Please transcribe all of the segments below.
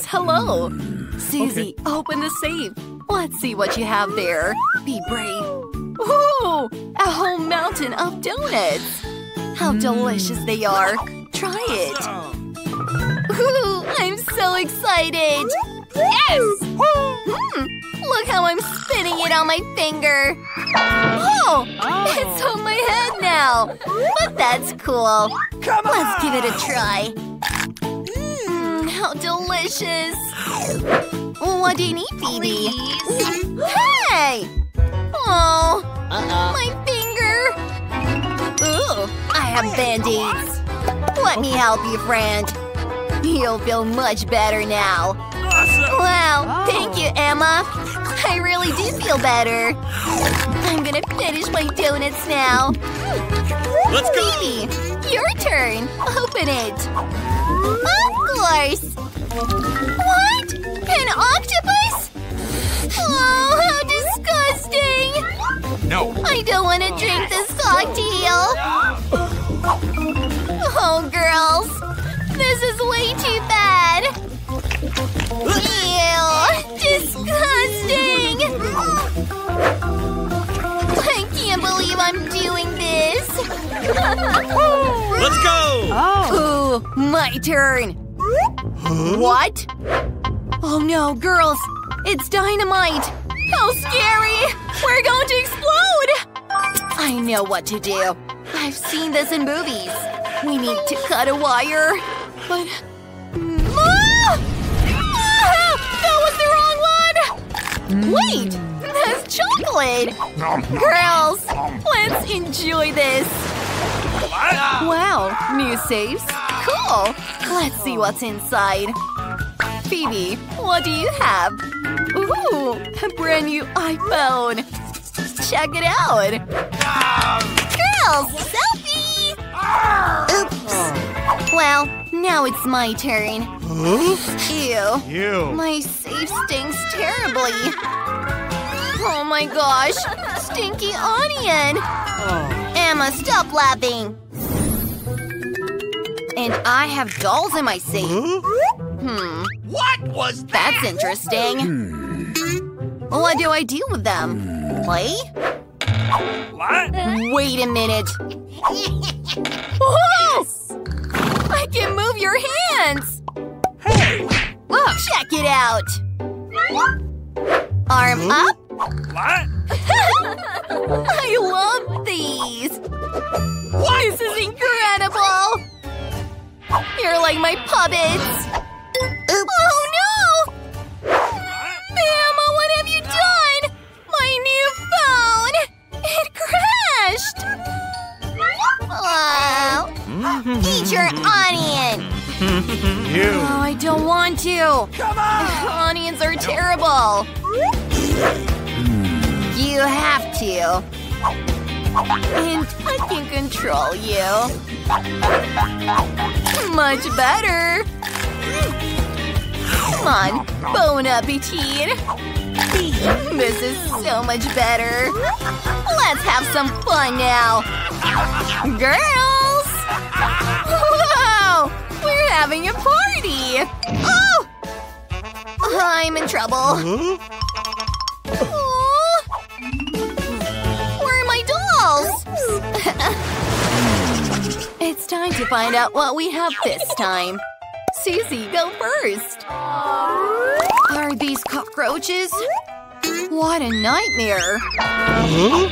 Yes, hello. Susie, open the safe. Let's see what you have there. Be brave. Ooh, a whole mountain of donuts. How delicious they are. Try it. Ooh, I'm so excited. Yes! Hmm, look how I'm spinning it on my finger. Oh, it's on my head now. But that's cool. Come on! Let's give it a try. How delicious. What do you need, Phoebe? Hey! Oh, uh-uh. my finger. Ooh, I have band-aids. Let me help you, friend. You'll feel much better now. Awesome! Wow, oh. thank you, Emma. I really do feel better. I'm gonna finish my donuts now. Let's go! Phoebe, your turn. Open it. Of course. What? An octopus? Oh, how disgusting! No! I don't want to drink this cocktail. Oh, girls, this is way too bad. My turn. What? Oh no, girls! It's dynamite! How scary! We're going to explode! I know what to do. I've seen this in movies. We need to cut a wire. But. Ah! Ah! That was the wrong one! Wait! That's chocolate! Girls, let's enjoy this! Wow, new safes. Cool. Let's see oh. what's inside. Phoebe, what do you have? Ooh, a brand new iPhone. Check it out. Girls, selfie! Ah! Oops. Well, now it's my turn. Ew. Ew. My safe stinks terribly. Oh my gosh, stinky onion. Oh. Emma, stop laughing. And I have dolls in my safe. Hmm, What was that? that's interesting. What do I do with them? Play? What? Wait a minute. Oh! I can move your hands. Hey! Look, check it out. Arm up. What? I love these! This is incredible! You're like my puppets! Oh no! Emma, what have you done? My new phone! It crashed! Oh, eat your onion! You! Oh, I don't want to! Come on! Onions are terrible! Hmm. You have to. And I can control you. Much better. Come on, bon appetit. This is so much better. Let's have some fun now. Girls! Whoa! We're having a party! Oh! I'm in trouble. Where are my dolls? time to find out what we have this time. Susie, go first. Are these cockroaches? What a nightmare. Huh?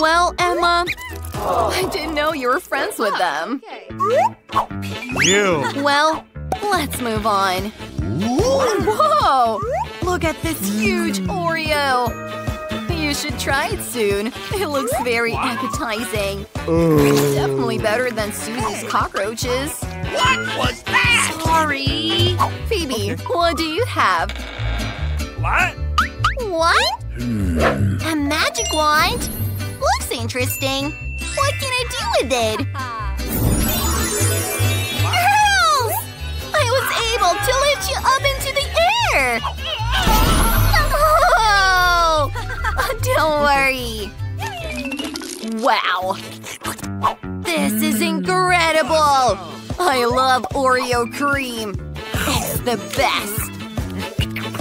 Well, Emma, I didn't know you were friends with them. You! Well, let's move on. Whoa! Look at this huge Oreo! You should try it soon. It looks very appetizing. Definitely better than Susie's cockroaches. What was that? Sorry. Phoebe, what do you have? What? What? Hmm. A magic wand? Looks interesting. What can I do with it? Girls! I was able to lift you up into the air! Don't worry. Wow. This is incredible! I love Oreo cream. It's the best.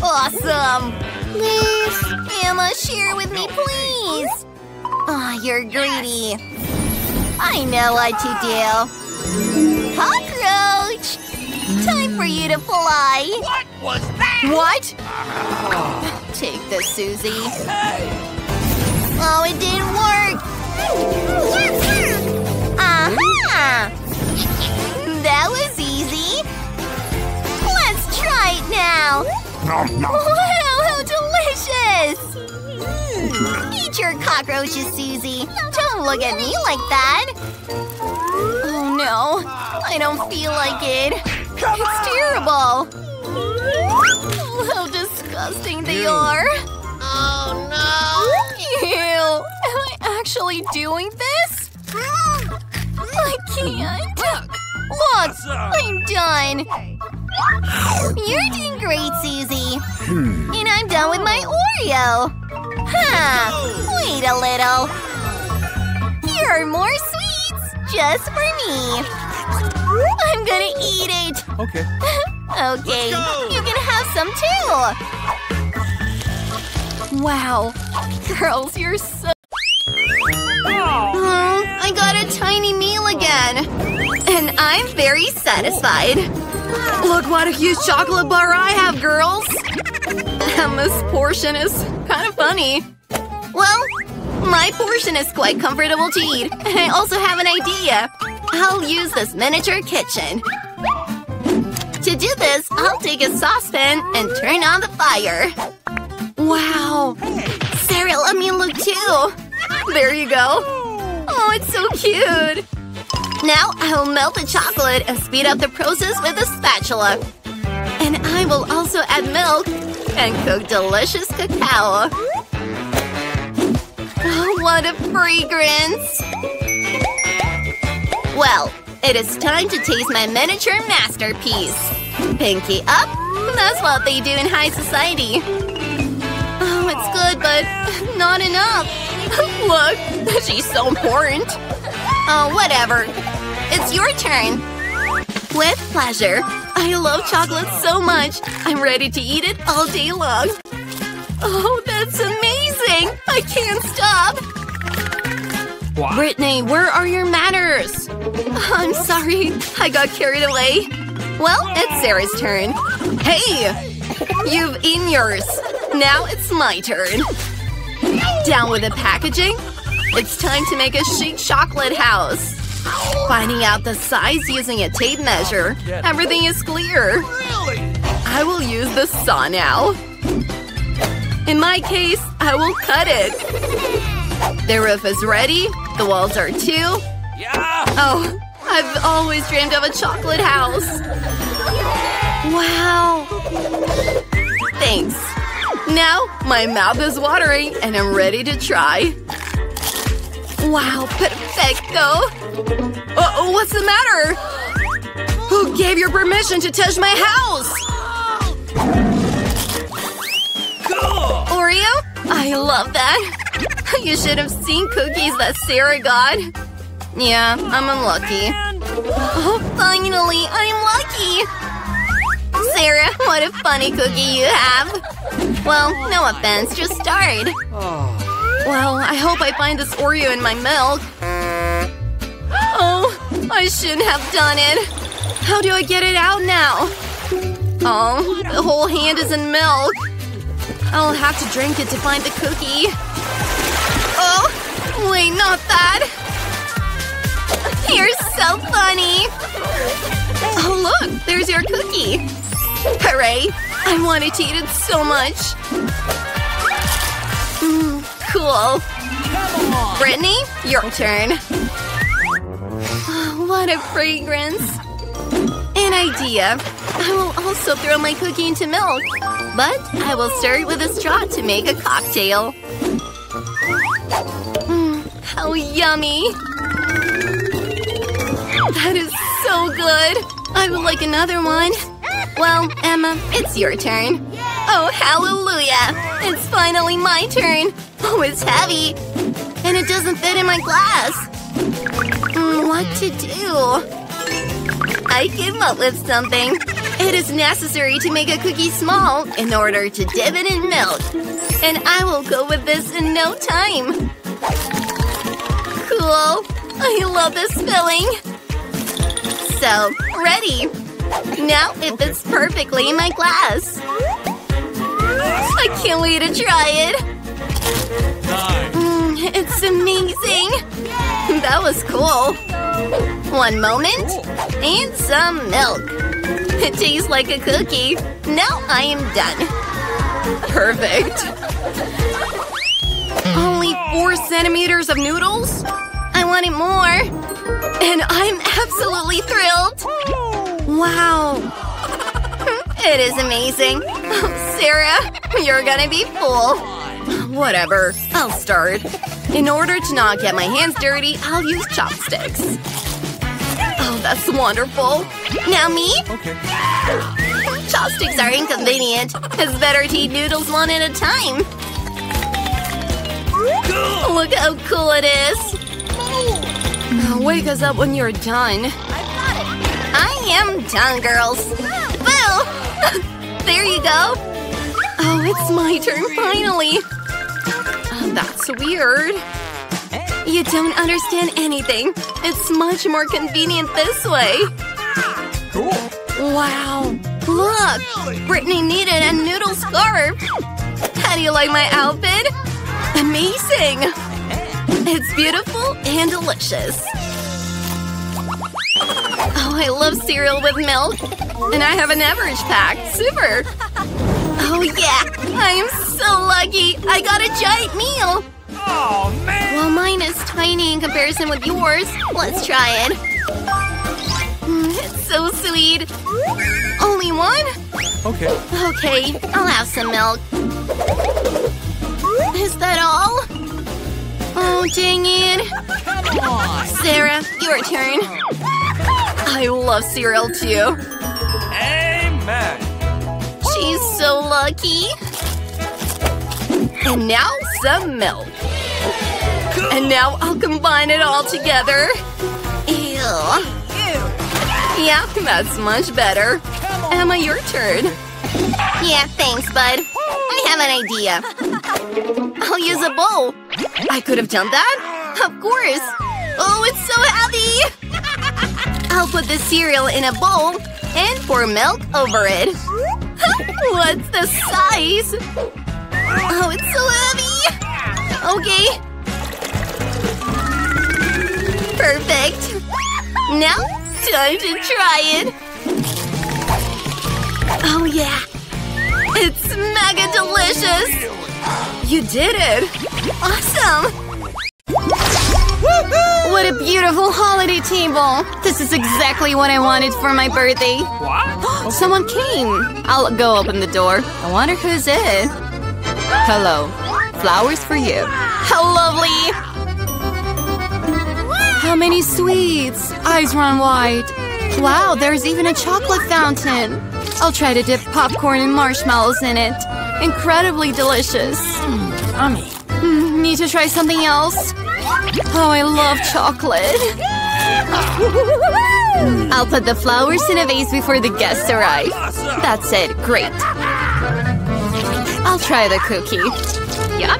Awesome! Please, Emma, share with me, please! Ah, oh, you're greedy. I know what to do. Cockroach! Time for you to fly! What was that? What? Take this, Susie. Oh, it didn't work! Aha! That was easy! Let's try it now! Nom, nom. Wow, how delicious! Eat your cockroaches, Susie. Don't look at me like that. Oh no, I don't feel like it. It's terrible. Oh, how disgusting they are. Oh no! Ew! Am I actually doing this? I can't. Look, I'm done. You're doing great, Susie. And I'm done with my Oreo. Huh. Wait a little. Here are more sweets just for me. I'm gonna eat it. Okay. Okay, you can have some too. Wow. Girls, you're so. Oh, I got a tiny meal again. And I'm very satisfied. Look what a huge chocolate bar I have, girls. Emma's portion is kind of funny. Well, my portion is quite comfortable to eat. And I also have an idea. I'll use this miniature kitchen. To do this, I'll take a saucepan and turn on the fire. Wow. Sarah, let me look too. There you go. Oh, it's so cute. Now I'll melt the chocolate and speed up the process with a spatula. And I will also add milk and cook delicious cacao. Oh, what a fragrance! Well, it is time to taste my miniature masterpiece. Pinky up. That's what they do in high society. Oh, it's good, but not enough. Look, she's so important. Oh, whatever. It's your turn. With pleasure. I love chocolate so much. I'm ready to eat it all day long. Oh, that's amazing! I can't stop! What? Brittany, where are your manners? I'm sorry, I got carried away. Well, it's Sarah's turn. Hey! You've eaten yours. Now it's my turn. Down with the packaging. It's time to make a chic chocolate house. Finding out the size using a tape measure. Everything is clear. Really? I will use the saw now. In my case, I will cut it. The roof is ready. The walls are too. Yeah! Oh, I've always dreamed of a chocolate house. Wow. Thanks. Now my mouth is watering and I'm ready to try. Wow, perfecto. Uh, what's the matter? Who gave you permission to touch my house? Oreo? I love that. You should have seen cookies that Sarah got. Yeah, I'm unlucky. Oh, finally, I'm lucky! Sarah, what a funny cookie you have. Well, no offense, just start. Well, I hope I find this Oreo in my milk. Oh, I shouldn't have done it. How do I get it out now? Oh, the whole hand is in milk. I'll have to drink it to find the cookie. Oh, wait, not that. You're so funny. Oh, look, there's your cookie. Hooray! I wanted to eat it so much. Mm, cool. Brittany, your turn. Oh, what a fragrance. An idea. I will also throw my cookie into milk. But I will stir it with a straw to make a cocktail. Mm, how yummy! That is so good! I would like another one. Well, Emma, it's your turn. Oh, hallelujah! It's finally my turn! Oh, it's heavy! And it doesn't fit in my glass! Mm, what to do? I came up with something. It is necessary to make a cookie small in order to dip it in milk. And I will go with this in no time. Cool. I love this filling. So, ready. Now it fits perfectly in my glass. I can't wait to try it. Mm, it's amazing. That was cool. One moment. And some milk. It tastes like a cookie. Now I am done. Perfect. Only four centimeters of noodles? I wanted more. And I'm absolutely thrilled. Wow. It is amazing. Oh, Sarah, you're gonna be full. Whatever. I'll start. In order to not get my hands dirty, I'll use chopsticks. Oh, that's wonderful. Now me? Okay. Chopsticks are inconvenient. It's better to eat noodles one at a time. Look how cool it is. Oh, wake us up when you're done. I am done, girls. Boo! there you go. Oh, it's my turn finally. Oh, that's weird. You don't understand anything. It's much more convenient this way. Cool. Wow. Look! Brittany needed a noodle scarf. How do you like my outfit? Amazing! It's beautiful and delicious. Oh, I love cereal with milk. And I have an average pack. Super! Oh yeah! I am so lucky! I got a giant meal! Oh, man. Well, mine is tiny in comparison with yours. Let's try it. Mm, it's so sweet. Only one? Okay. Okay, I'll have some milk. Is that all? Oh, dang it. Come on. Sarah, your turn. I love cereal too. Amen. She's so lucky. And now some milk. And now I'll combine it all together. Ew. Yeah, that's much better. Emma, your turn. Yeah, thanks, bud. I have an idea. I'll use a bowl. I could have done that? Of course. Oh, it's so heavy. I'll put the cereal in a bowl and pour milk over it. What's the size? Oh, it's so heavy. Okay. Perfect. Now, time to try it. Oh, yeah. It's mega delicious. You did it. Awesome. What a beautiful holiday table. This is exactly what I wanted for my birthday. What? Someone came. I'll go open the door. I wonder who's it. Hello. Flowers for you. How lovely. How many sweets. Eyes run wide. Wow, there's even a chocolate fountain. I'll try to dip popcorn and marshmallows in it. Incredibly delicious. Mommy. Mm, need to try something else. Oh, I love chocolate. I'll put the flowers in a vase before the guests arrive. That's it. Great. I'll try the cookie.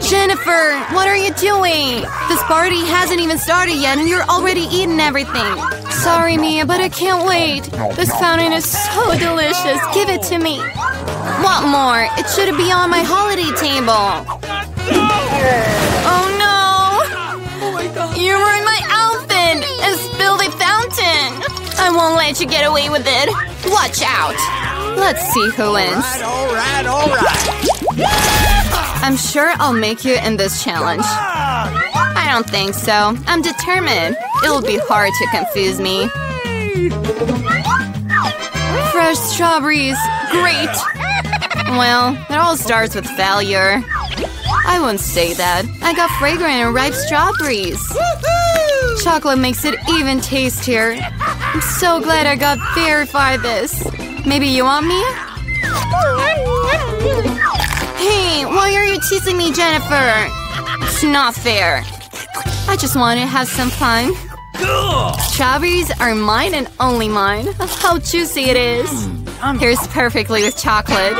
Jennifer, what are you doing? This party hasn't even started yet and you're already eating everything. Sorry, Mia, but I can't wait. This fountain is so delicious. Give it to me. Want more? It should be on my holiday table. I won't let you get away with it. Watch out. Let's see who wins. Alright, alright, alright! I'm sure I'll make you in this challenge. I don't think so. I'm determined. It'll be hard to confuse me. Fresh strawberries. Great. Well, it all starts with failure. I won't say that. I got fragrant and ripe strawberries. Chocolate makes it even tastier. I'm so glad I got verified this. Maybe you want me? Hey, why are you teasing me, Jennifer? It's not fair. I just want to have some fun. Strawberries are mine and only mine. How juicy it is. Pairs perfectly with chocolate.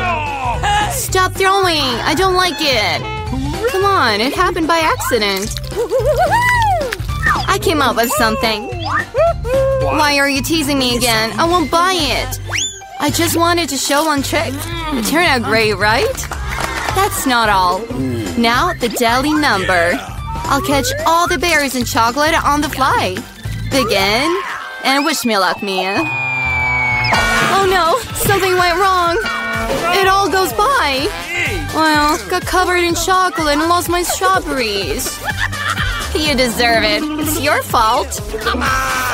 Stop throwing! I don't like it! Come on, it happened by accident. I came up with something. Why are you teasing me again? I won't buy it. I just wanted to show one trick. It turned out great, right? That's not all. Now, the deli number. I'll catch all the berries and chocolate on the fly. Begin. And wish me luck, Mia. Oh no! Something went wrong! It all goes by! Well, got covered in chocolate and lost my strawberries. You deserve it. It's your fault.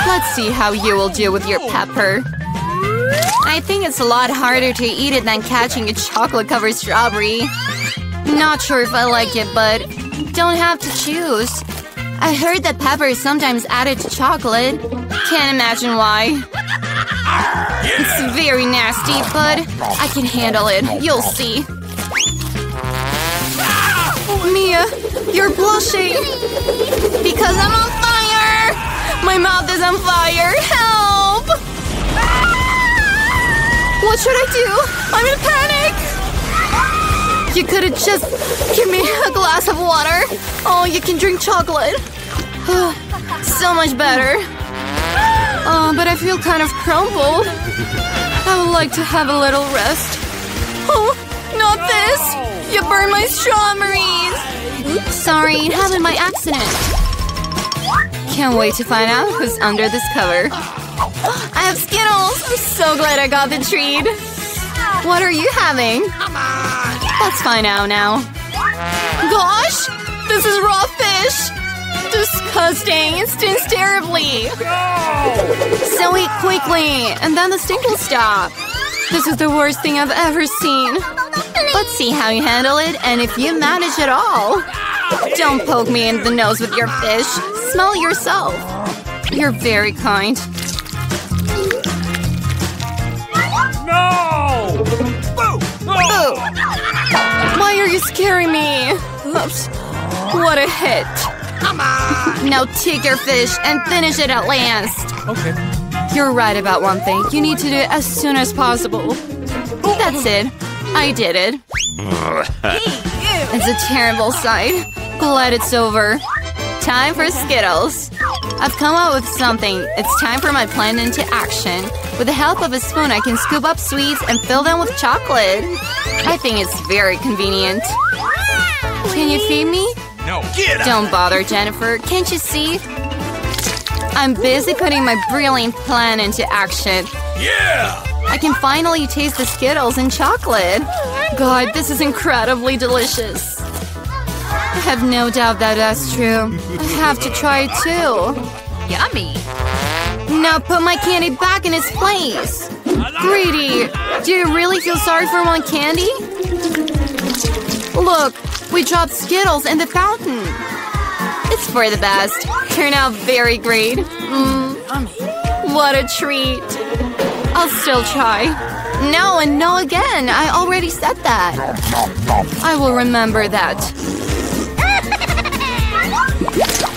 Let's see how you will do with your pepper. I think it's a lot harder to eat it than catching a chocolate-covered strawberry. Not sure if I like it, but don't have to choose. I heard that pepper is sometimes added to chocolate. Can't imagine why. It's very nasty, but I can handle it. You'll see. Mia, you're blushing. Because I'm on! My mouth is on fire! Help! Ah! What should I do? I'm in a panic! You could have just given me a glass of water. Oh, you can drink chocolate. so much better. Oh, but I feel kind of crumpled. I would like to have a little rest. Oh, not this! You burned my strawberries! Sorry, it happened by accident. Can't wait to find out who's under this cover. I have Skittles! I'm so glad I got the treat. What are you having? Let's find out now. Gosh! This is raw fish! Disgusting! It stinks terribly! So eat quickly, and then the stink will stop. This is the worst thing I've ever seen. Let's see how you handle it and if you manage at all. Don't poke me in the nose with your fish. Smell yourself. You're very kind. No! Boo! Boo! Why are you scaring me? Oops. What a hit. Come on! Now take your fish and finish it at last. Okay. You're right about one thing. You need to do it as soon as possible. That's it. I did it. It's a terrible sight. Glad it's over. Time for Skittles. I've come up with something. It's time for my plan into action. With the help of a spoon, I can scoop up sweets and fill them with chocolate. I think it's very convenient. Can you feed me? No. Get out! Don't bother, Jennifer. Can't you see? I'm busy putting my brilliant plan into action. Yeah! I can finally taste the Skittles and chocolate. God, this is incredibly delicious. I have no doubt that that's true. I have to try it too. Yummy. Now put my candy back in its place. Greedy, do you really feel sorry for one candy? Look, we dropped Skittles in the fountain. It's for the best. Turned out very great. Mmm, what a treat. I'll still try. No and no again. I already said that. I will remember that.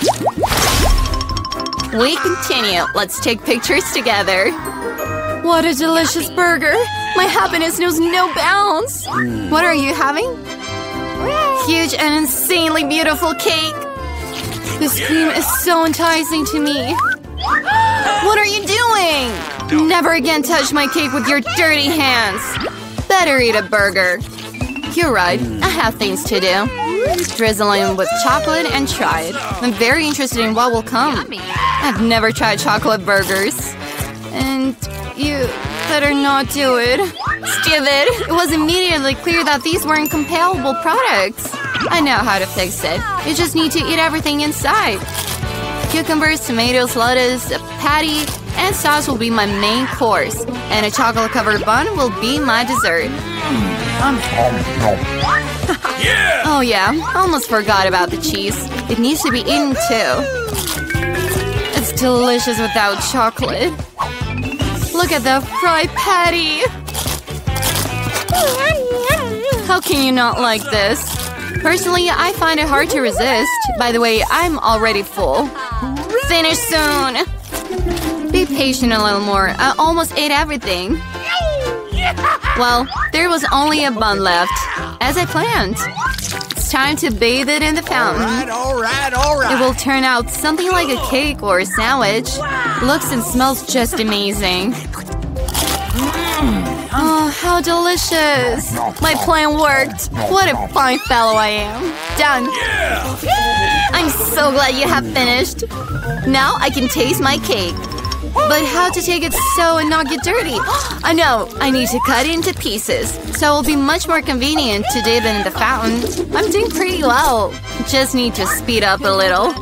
We continue. Let's take pictures together. What a delicious burger. My happiness knows no bounds. What are you having? Huge and insanely beautiful cake. This cream is so enticing to me. What are you doing? Never again touch my cake with your dirty hands. Better eat a burger. You're right. I have things to do. Drizzle in with chocolate and try it. I'm very interested in what will come. I've never tried chocolate burgers. And you better not do it. Stupid. It was immediately clear that these were incompatible products. I know how to fix it. You just need to eat everything inside. Cucumbers, tomatoes, lettuce, a patty, and sauce will be my main course. And a chocolate-covered bun will be my dessert. Yeah! Oh yeah, almost forgot about the cheese. It needs to be eaten too. It's delicious without chocolate. Look at the fried patty! How can you not like this? Personally, I find it hard to resist. By the way, I'm already full. Finish soon! Be patient a little more. I almost ate everything. Well, there was only a bun left, as I planned. It's time to bathe it in the fountain. Alright, alright, alright. It will turn out something like a cake or a sandwich. Looks and smells just amazing. Mm-hmm. Oh, how delicious! My plan worked. What a fine fellow I am. Done. I'm so glad you have finished. Now I can taste my cake. But how to take it so and not get dirty? I know, I need to cut it into pieces. So it will be much more convenient to dip it in the fountain. I'm doing pretty well. Just need to speed up a little.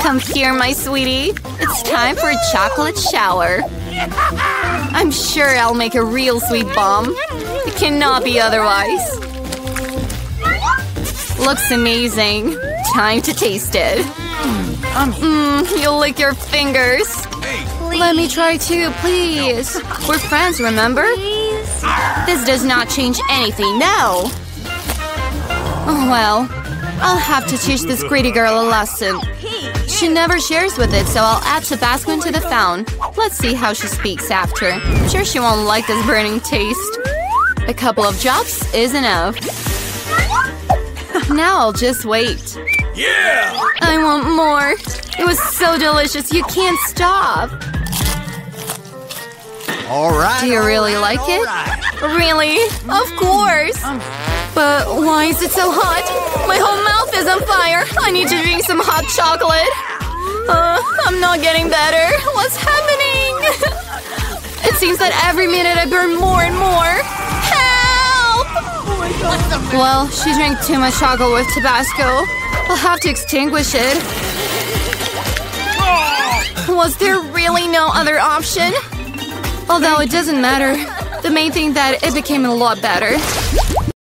Come here, my sweetie. It's time for a chocolate shower. I'm sure I'll make a real sweet bomb. It cannot be otherwise. Looks amazing. Time to taste it. Mmm, you'll lick your fingers. Let me try too, please. We're friends, remember? Please? This does not change anything, no. Oh well. I'll have to teach this greedy girl a lesson. She never shares with it, so I'll add Tabasco into the fountain. Let's see how she speaks after. I'm sure she won't like this burning taste. A couple of drops is enough. Now I'll just wait. Yeah! I want more. It was so delicious, you can't stop. Alright. Do you really like it? Really? Of course! But why is it so hot? My whole mouth is on fire! I need to drink some hot chocolate! Uh, I'm not getting better! What's happening? it seems that every minute I burn more and more! Help! Well, she drank too much chocolate with Tabasco. I'll have to extinguish it. Was there really no other option? Although it doesn't matter. The main thing that it became a lot better.